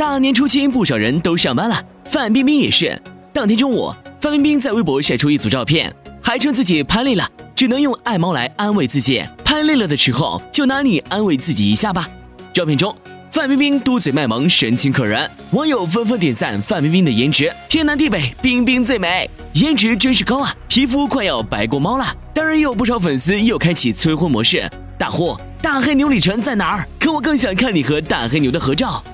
大年初七不少人都上班了范冰冰也是当天中午范冰冰在微博晒出一组照片还称自己拍累了只能用爱猫来安慰自己。拍累了的时候就拿你安慰自己一下吧。照片中范冰冰嘟嘴卖萌神情可人。网友纷纷点赞范冰冰的颜值天南地北冰冰最美颜值真是高啊。皮肤快要白过猫了。当然也有不少粉丝又开启催婚模式大呼大黑牛李晨在哪儿？可我更想看你和大黑牛的合照。